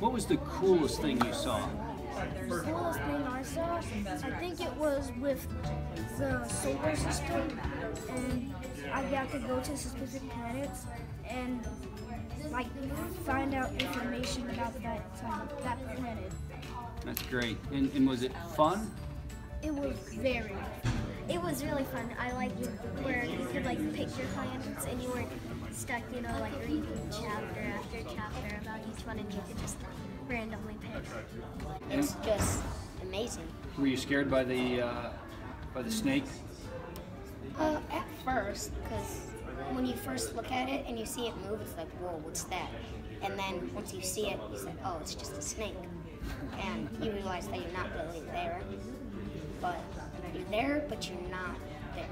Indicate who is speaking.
Speaker 1: What was the coolest thing you saw?
Speaker 2: The coolest thing I saw, I think it was with the solar system, and I got to go to specific planets and like find out information about that um, that planet.
Speaker 1: That's great. And, and was it fun?
Speaker 2: It was very.
Speaker 3: It was really fun. I liked where you could like pick your planets and you weren't stuck, you know, like reading chapter after chapter and you could just like, randomly pick.
Speaker 4: It's just amazing.
Speaker 1: Were you scared by the uh, by the snake?
Speaker 4: Uh, at first, because when you first look at it and you see it move, it's like, whoa, what's that? And then once you see it, you say, oh, it's just a snake. And you realize that you're not really there, but you're there, but you're not there.